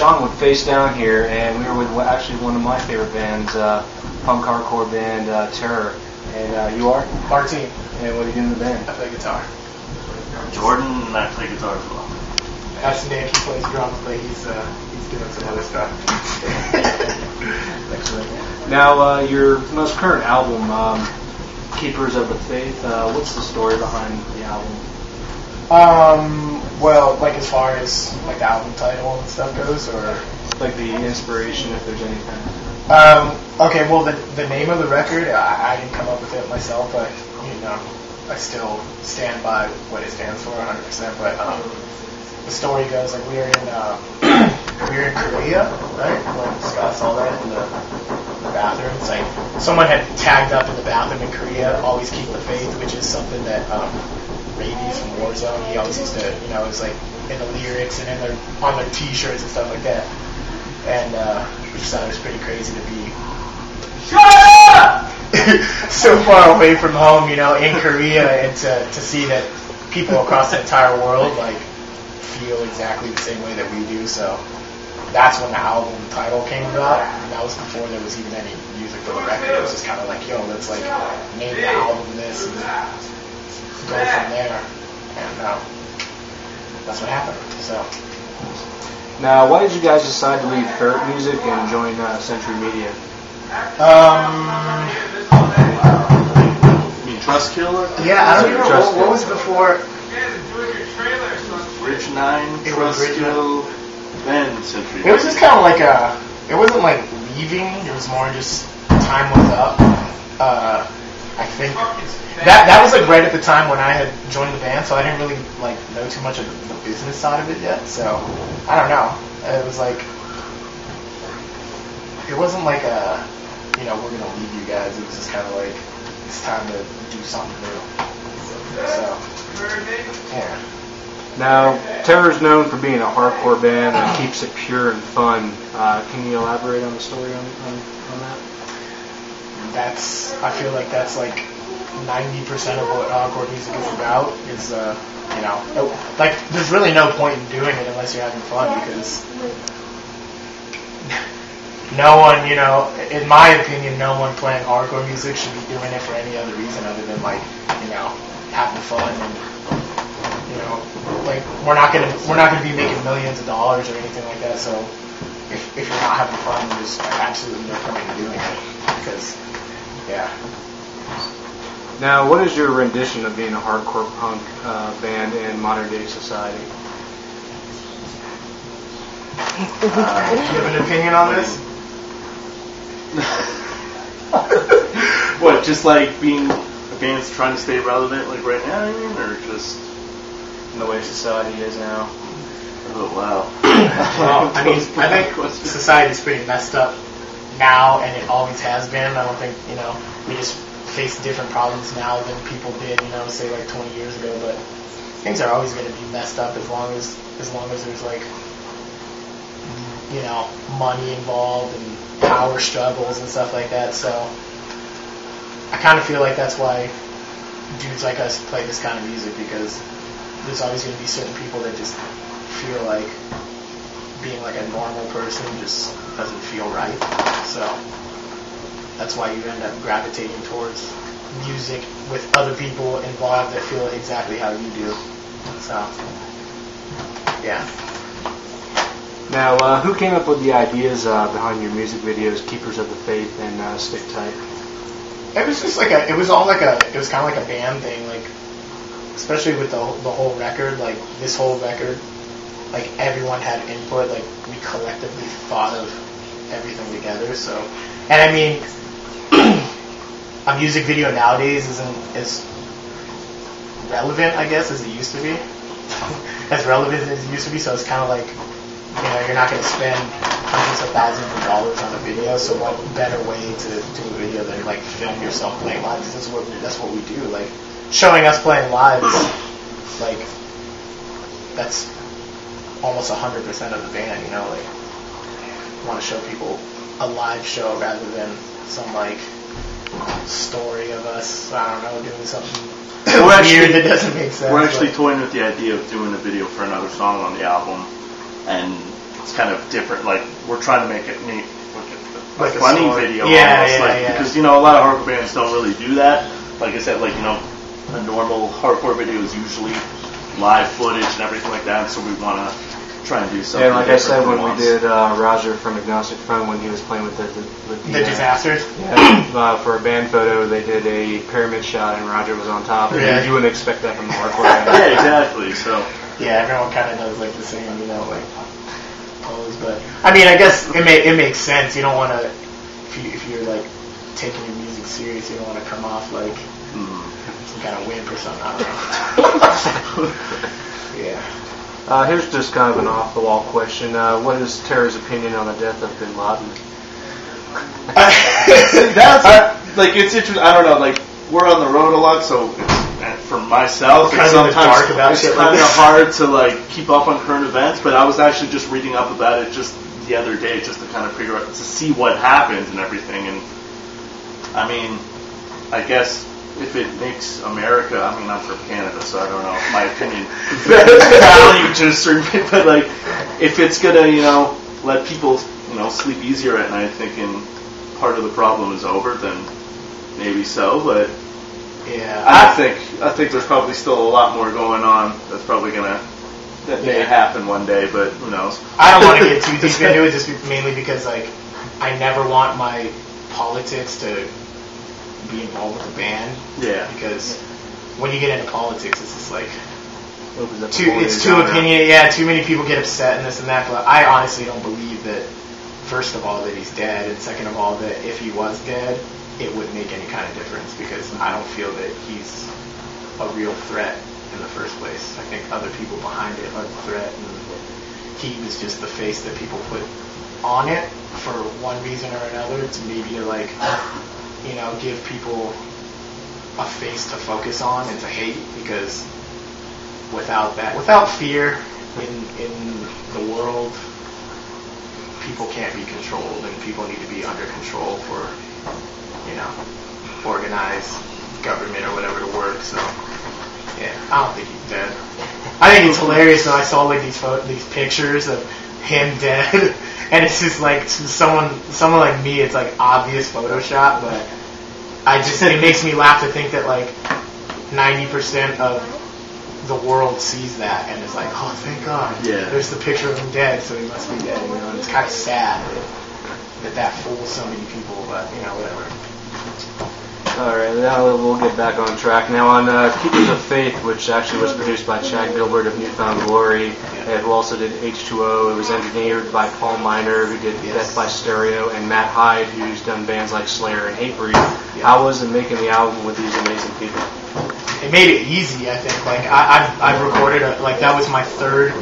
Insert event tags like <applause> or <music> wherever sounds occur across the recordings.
Shaun would Face Down here, and we were with actually one of my favorite bands, uh, punk hardcore band uh, Terror. And uh, you are? Martin. And what do you do in the band? I play guitar. Jordan and I play guitar as well. That's Nick, he plays drums, but he's uh, he's doing some other stuff. Excellent. <laughs> Now, uh, your most current album, um, Keepers of the Faith, uh, what's the story behind the album? um, well, like as far as like the album title and stuff goes, or Like the inspiration, if there's anything. um, okay, well the the name of the record, I, I didn't come up with it myself, but you know, I still stand by what it stands for 100. percent But um, the story goes like we were in uh, <coughs> we were in Korea, right? When Scott saw that in the, the bathroom. It's like someone had tagged up in the bathroom in Korea, always keep the faith, which is something that um, Raybeez from Warzone, he always used to, you know, it was like in the lyrics and in their on their T-shirts and stuff like that. And uh, we just thought it was pretty crazy to be <laughs> so far away from home, you know, in Korea, and to, to see that people across the entire world like feel exactly the same way that we do. So that's when the album title came about. And that was before there was even any music for the record. It was just kind of like, yo, let's like name the album this and go from there. And uh, that's what happened. So. Now, why did you guys decide to leave Ferret Music and join uh, Century Media? Um, You mean Trust Killer? yeah, I don't Trust remember what, what was before. Bridge 9, It was Trust Bridge Kill, then Century. It was just kind of like a. It wasn't like leaving. It was more just time was up. Uh, I think that that was like right at the time when I had joined the band, so I didn't really like know too much of the, the business side of it yet. So I don't know. It was like it wasn't like a you know we're gonna leave you guys. It was just kind of like it's time to do something new. So yeah. Now, Terror is known for being a hardcore band that keeps it pure and fun. Uh, can you elaborate on the story on, on, on that? That's I feel like that's like ninety percent of what hardcore music is about is uh you know like there's really no point in doing it unless you're having fun because no one you know in my opinion no one playing hardcore music should be doing it for any other reason other than like you know having fun and you know like we're not gonna we're not gonna be making millions of dollars or anything like that so if, if you're not having fun there's absolutely no point in doing it because yeah. Now, what is your rendition of being a hardcore punk uh, band in modern day society? Uh, do you have an opinion on this? <laughs> what, just like being a band's trying to stay relevant, like right now, I mean, or just. In the way society is now. Oh, wow. Well, I mean, That was a I think society's pretty messed up now, and it always has been. I don't think you know we just face different problems now than people did, you know, say like 20 years ago. But things are always going to be messed up as long as as long as there's like you know money involved and power struggles and stuff like that. So I kind of feel like that's why dudes like us play this kind of music because there's always going to be certain people that just feel like being like a normal person just doesn't feel right. So that's why you end up gravitating towards music with other people involved that feel exactly how you do. So yeah. Now, uh, who came up with the ideas uh, behind your music videos, Keepers of the Faith and uh, Stick Tight? It was just like a. It was all like a. It was kind of like a band thing, like especially with the the whole record, like this whole record, like everyone had input. Like we collectively thought of everything together. So, and I mean, <clears throat> a music video nowadays isn't as relevant, I guess, as it used to be. <laughs> as relevant as it used to be. So it's kind of like you know, you're not going to spend hundreds of thousands of dollars on a video. So what better way to do a video than like film yourself playing live? Because that's what that's what we do. Like showing us playing live is like that's almost hundred percent of the band. You know, like want to show people a live show rather than some like story of us. I don't know, doing something We're weird actually- that doesn't make sense. We're actually but- toying with the idea of doing a video for another song on the album, and it's kind of different. Like we're trying to make it make like, Like a a funny story. video Yeah, almost, yeah, like yeah. because you know a lot of hardcore bands don't really do that. Like I said, like you know, a normal hardcore video is usually live footage and everything like that. So we want to try and do something. Yeah, like I said different when we did uh, Roger from Agnostic Front when he was playing with the, the with The uh, disasters. Yeah, uh, for a band photo, they did a pyramid shot and Roger was on top. And Yeah. You wouldn't expect that from the hardcore <laughs> band. yeah, exactly. So Yeah, everyone kind of does like the same, you know, like pose. But I mean, I guess it may, it makes sense. You don't want to if you if you're like taking your music serious, you don't want to come off like mm. some kind of wimp or something. I don't know. <laughs> <laughs> yeah. Uh, here's just kind of an off-the-wall question. Uh, what is Terror's opinion on the death of Bin Laden? <laughs> That's like it's interesting. I don't know. Like we're on the road a lot, so it's, for myself, it's kind of sometimes dark it's kind of hard to like keep up on current events. But I was actually just reading up about it just the other day, just to kind of figure out to see what happened and everything. And I mean, I guess if it makes America, I mean, I'm from Canada, so I don't know. My opinion value to a certain bit, but like, if it's gonna, you know, let people, you know, sleep easier at night, thinking part of the problem is over, then maybe so. But Yeah. I think I think there's probably still a lot more going on. That's probably gonna that may Yeah. happen one day, but who knows? I don't want to get too deep into it, just mainly because like I never want my politics to be involved with the band. Yeah. Because when you get into politics, it's just like too, it's too opinion. Yeah, too many people get upset and this and that. But I honestly don't believe that. First of all, that he's dead, and second of all, that if he was dead, it wouldn't make any kind of difference because I don't feel that he's a real threat in the first place. I think other people behind it are the threat, and he was just the face that people put on it for one reason or another. To maybe like, you know, give people a face to focus on and to hate because without that, without fear in in the world, people can't be controlled, and people need to be under control for, you know, organized government or whatever to work. So, yeah, I don't think he's dead. I think it's hilarious. though. I saw like these photo, these pictures of him <laughs> dead, <laughs> and it's just like to someone someone like me, it's like obvious Photoshop, but I just said it makes me laugh to think that like ninety percent of the world sees that and is like, oh, thank God. Yeah. There's the picture of him dead, so he must be dead. You know, and it's kind of sad that, that fools so many people, but you know, whatever. All right, now we'll get back on track. Now on uh, Keepers of Faith, which actually was produced by Chad Gilbert of New Found Glory, Uh, who also did H2O. It was engineered by Paul Miner, who did Yes. Death by Stereo, and Matt Hyde, who's done bands like Slayer and Hatebreed. How was it making the album with these amazing people? It made it easy, I think. Like I, I've, I've recorded a, like that was my third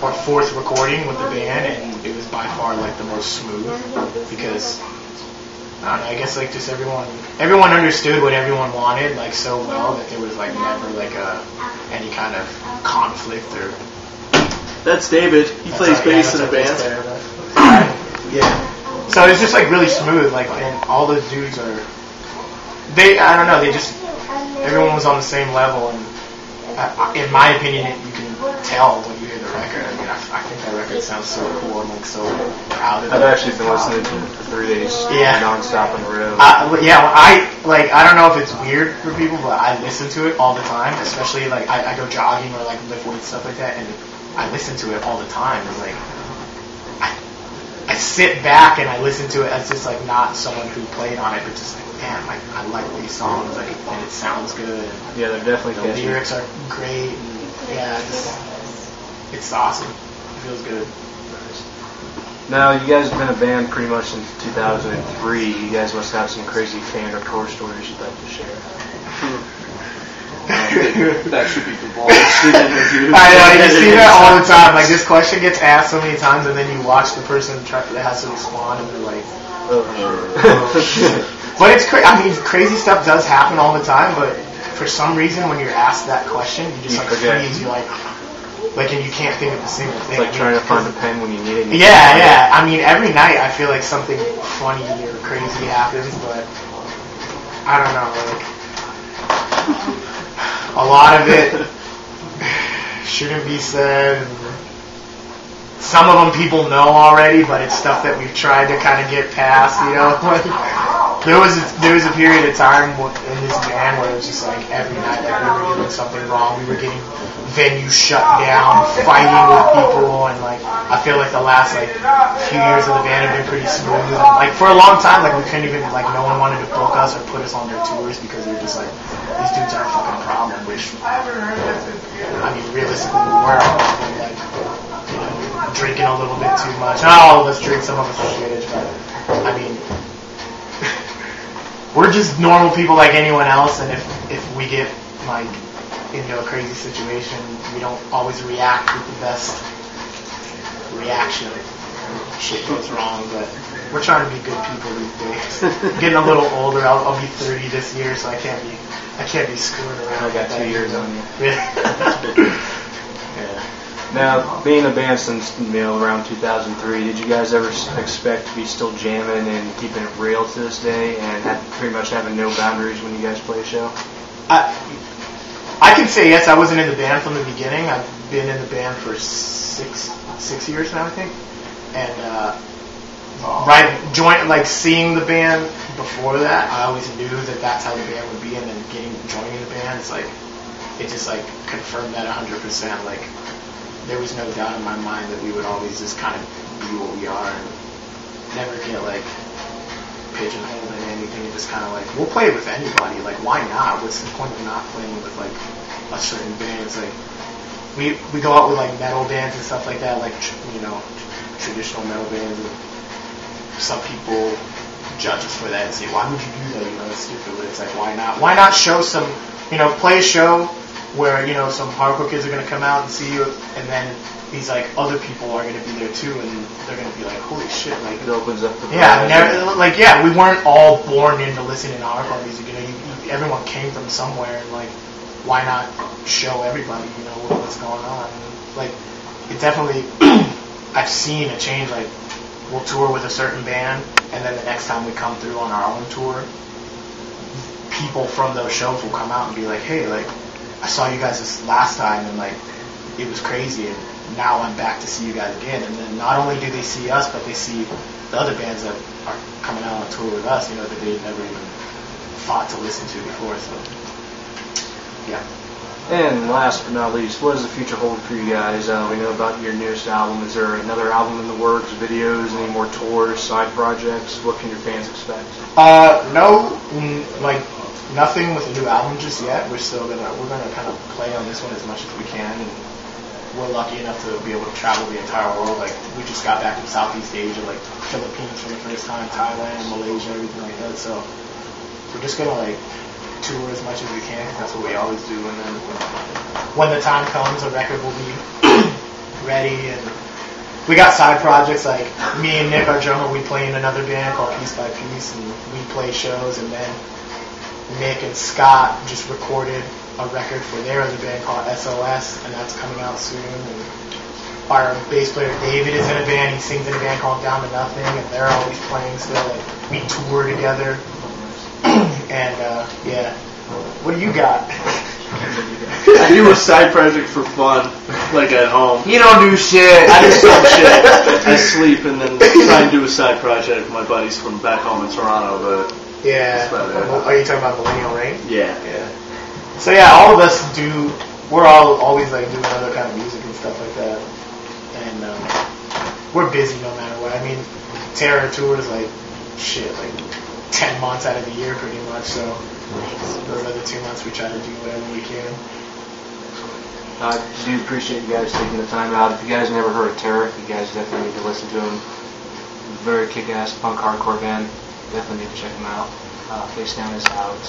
or fourth recording with the band, and it was by far like the most smooth because I don't know. I guess like just everyone, everyone understood what everyone wanted like so well that there was like never like a any kind of conflict or. That's David. He That's plays our- bass yeah, in a band. player, but- <coughs> yeah. So it's just like really smooth, like and all the dudes are. They, I don't know, they just everyone was on the same level, and uh, in my opinion, you can tell when you hear the record. I mean, I, I think that record sounds so cool. I'm like so proud of it. I've actually been listening to it for three days, Yeah. nonstop on the road. I, yeah, well, I like. I don't know if it's weird for people, but I listen to it all the time. Especially like I, I go jogging or like lift weights stuff like that, and I listen to it all the time. It's like I, I sit back and I listen to it as just like not someone who played on it, but just like man, like I like these songs, like and it sounds good. Yeah, they're definitely the catchy. lyrics are great. And, yeah, just it's awesome. It feels good. Now, you guys have been a band pretty much since 2003. You guys must have some crazy fan or tour stories you'd like to share. <laughs> that should be divulged in interviews. I know, you see that all the time. Like this question gets asked so many times, and then you watch the person try that has to respond, and they're like, Oh, oh shit. <laughs> "But it's crazy. I mean, crazy stuff does happen all the time, but for some reason, when you're asked that question, you just You like forget. freeze. You're like, like, and you can't think of a single thing. It's like trying to find a 'cause- pen when you need it. you Yeah, can't yeah. I mean, every night I feel like something funny or crazy happens, but I don't know. Like a lot of it <laughs> shouldn't be said. some of them people know already, but it's stuff that we've tried to kind of get past. You know, <laughs> there was a, there was a period of time in this band where it was just like every night like we were doing something wrong. We were getting venues shut down, fighting with people, and like I feel like the last like few years of the band have been pretty smooth. Like for a long time, like we couldn't even like no one wanted to book us or put us on their tours because they were just like these dudes are a fucking problem. Which I mean, realistically, we were all like you know, drinking a little bit too much. Oh, Not all of us drink, some of us are but I mean, we're just normal people like anyone else, and if if we get like into a crazy situation, we don't always react with the best reaction. Shit goes wrong, but we're trying to be good people these days. <laughs> Getting a little older, I'll, I'll be 30 this year, so I can't be I can't be screwing around. I got two years on you. <laughs> Yeah. <laughs> Now, being a band since you know around 2003, did you guys ever expect to be still jamming and keeping it real to this day, and have, pretty much having no boundaries when you guys play a show? I, I can say yes. I wasn't in the band from the beginning. I've been in the band for six six years now, I think. And uh, right, join like seeing the band before that, I always knew that that's how the band would be, and then getting joining the band, it's like it just like confirmed that 100. percent Like there was no doubt in my mind that we would always just kind of be what we are and never get like pigeonholed in anything. Just kind of like we'll play with anybody. Like why not? What's the point of not playing with like a certain band? It's like we we go out with like metal bands and stuff like that like you know tr- traditional metal bands and some people judge us for that and say why would you do that? You know it's stupid. But it's like why not? Why not show some you know play a show where you know some hardcore kids are going to come out and see you and then these like other people are going to be there too and they're going to be like holy shit like It opens up the yeah, never, like yeah, we weren't all born into listening to hardcore music. You know, you, you, everyone came from somewhere, and like, why not show everybody, you know, what, what's going on? And, like, it definitely, <clears throat> I've seen a change. Like, we'll tour with a certain band, and then the next time we come through on our own tour, people from those shows will come out and be like, hey, like, I saw you guys this last time, and like, it was crazy, and now I'm back to see you guys again. And then not only do they see us, but they see the other bands that are coming out on tour with us, you know, that they've never even thought to listen to before. So, yeah. And last but not least, what does the future hold for you guys? Uh, we know about your newest album. Is there another album in the works, videos, any more tours, side projects? What can your fans expect? Uh, no, like nothing with a new album just yet. We're still gonna we're gonna kind of play on this one as much as we can, and we're lucky enough to be able to travel the entire world. Like we just got back from Southeast Asia, like Philippines for the first time, Thailand, Malaysia, everything like that. So we're just gonna like tour as much as we can. that's what we always do. And then when the time comes, a record will be <clears throat> ready and. We got side projects like me and Nick, our drummer, we play in another band called Piece by Piece, and we play shows. And then Nick and Scott just recorded a record for their other band called SOS, and that's coming out soon. And our bass player David is in a band. He sings in a band called Down to Nothing, and they're always playing still. Like we tour together, <clears throat> and uh, yeah. What do you got? I do a side project for fun, like at home. You don't do shit. I do some <laughs> shit. I sleep and then try and do a side project with my buddies from back home in Toronto. But Yeah. That's about it. Are you talking about Millennial Rain? yeah, Yeah. So yeah, all of us do. We're all always like doing other kind of music and stuff like that, and um, we're busy no matter what. I mean, Terror tours like shit, like ten months out of the year, pretty much. So those other two months, we try to do whatever we can. I do appreciate you guys taking the time out. If you guys never heard of Terror, you guys definitely need to listen to them. Very kick-ass punk hardcore band. Definitely need to check them out. Uh, Face Down is out